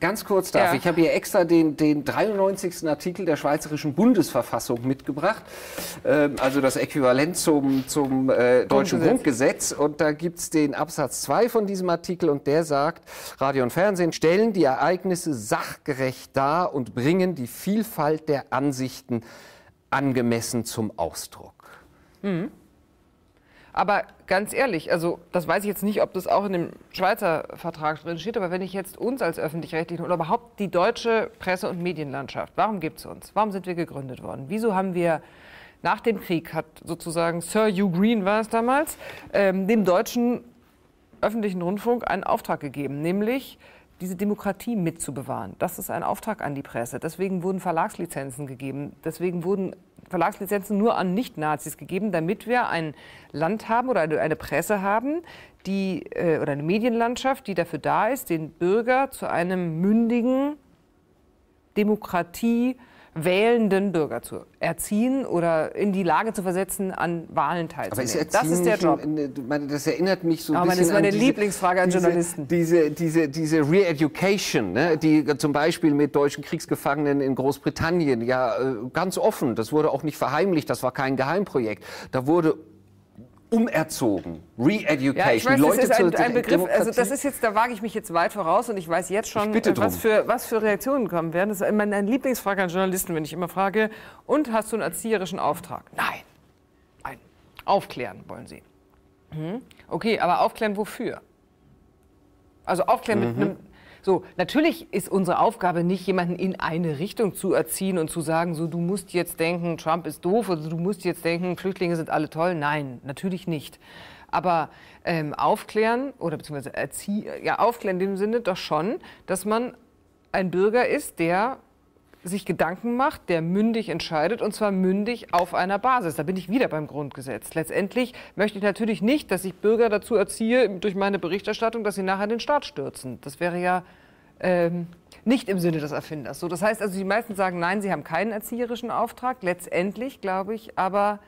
ganz kurz darf, ja. ich habe hier extra den, den 93. Artikel der Schweizerischen Bundesverfassung mitgebracht, ähm, also das Äquivalent zum, zum äh, deutschen Grundgesetz. Und da gibt es den Absatz 2 von diesem Artikel und der sagt, Radio und Fernsehen stellen die Ereignisse sachgerecht dar und bringen die Vielfalt der Ansichten angemessen zum Ausdruck. Mhm. Aber ganz ehrlich, also das weiß ich jetzt nicht, ob das auch in dem Schweizer Vertrag drin steht, aber wenn ich jetzt uns als öffentlich-rechtlichen oder überhaupt die deutsche Presse- und Medienlandschaft, warum gibt es uns? Warum sind wir gegründet worden? Wieso haben wir nach dem Krieg, hat sozusagen Sir Hugh Green war es damals, ähm, dem deutschen öffentlichen Rundfunk einen Auftrag gegeben, nämlich diese Demokratie mitzubewahren. Das ist ein Auftrag an die Presse. Deswegen wurden Verlagslizenzen gegeben. Deswegen wurden Verlagslizenzen nur an Nicht-Nazis gegeben, damit wir ein Land haben oder eine, Presse haben, die, äh, oder eine Medienlandschaft, die dafür da ist, den Bürger zu einem mündigen Demokratie wählenden Bürger zu erziehen oder in die Lage zu versetzen, an Wahlen teilzunehmen. Aber ist das ist der Job. Ein, das erinnert mich so ein Aber bisschen das ist meine diese, Lieblingsfrage an Journalisten. Diese, diese, diese Re-Education, ne, die zum Beispiel mit deutschen Kriegsgefangenen in Großbritannien, ja äh, ganz offen, das wurde auch nicht verheimlicht, das war kein Geheimprojekt. Da wurde umerzogen, Re-Education. Ja, ich weiß, Leute das ist ein, ein Begriff, also das ist jetzt, da wage ich mich jetzt weit voraus und ich weiß jetzt schon, was für, was für Reaktionen kommen werden. Das ist meine Lieblingsfrage an Journalisten, wenn ich immer frage, und hast du einen erzieherischen Auftrag? Nein. Nein. Aufklären wollen sie. Hm? Okay, aber aufklären wofür? Also aufklären mhm. mit einem so, natürlich ist unsere Aufgabe nicht, jemanden in eine Richtung zu erziehen und zu sagen, so, du musst jetzt denken, Trump ist doof oder du musst jetzt denken, Flüchtlinge sind alle toll. Nein, natürlich nicht. Aber ähm, aufklären oder beziehungsweise erzie ja, aufklären in dem Sinne doch schon, dass man ein Bürger ist, der sich Gedanken macht, der mündig entscheidet und zwar mündig auf einer Basis. Da bin ich wieder beim Grundgesetz. Letztendlich möchte ich natürlich nicht, dass ich Bürger dazu erziehe durch meine Berichterstattung, dass sie nachher den Staat stürzen. Das wäre ja ähm, nicht im Sinne des Erfinders. So, das heißt also, die meisten sagen, nein, sie haben keinen erzieherischen Auftrag. Letztendlich, glaube ich, aber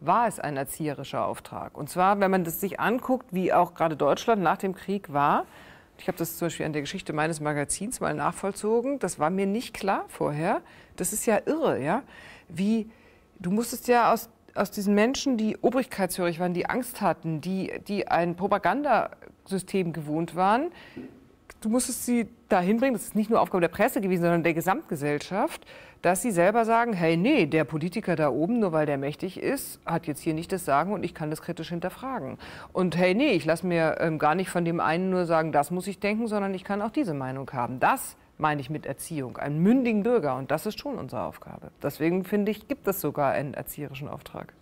war es ein erzieherischer Auftrag. Und zwar, wenn man das sich anguckt, wie auch gerade Deutschland nach dem Krieg war, ich habe das zum Beispiel an der Geschichte meines Magazins mal nachvollzogen. Das war mir nicht klar vorher. Das ist ja irre, ja. Wie, du musstest ja aus, aus diesen Menschen, die obrigkeitshörig waren, die Angst hatten, die, die ein Propagandasystem gewohnt waren, du musstest sie dahin bringen, das ist nicht nur Aufgabe der Presse gewesen, sondern der Gesamtgesellschaft, dass sie selber sagen, hey, nee, der Politiker da oben, nur weil der mächtig ist, hat jetzt hier nicht das Sagen und ich kann das kritisch hinterfragen. Und hey, nee, ich lasse mir ähm, gar nicht von dem einen nur sagen, das muss ich denken, sondern ich kann auch diese Meinung haben. Das meine ich mit Erziehung, einen mündigen Bürger und das ist schon unsere Aufgabe. Deswegen finde ich, gibt es sogar einen erzieherischen Auftrag.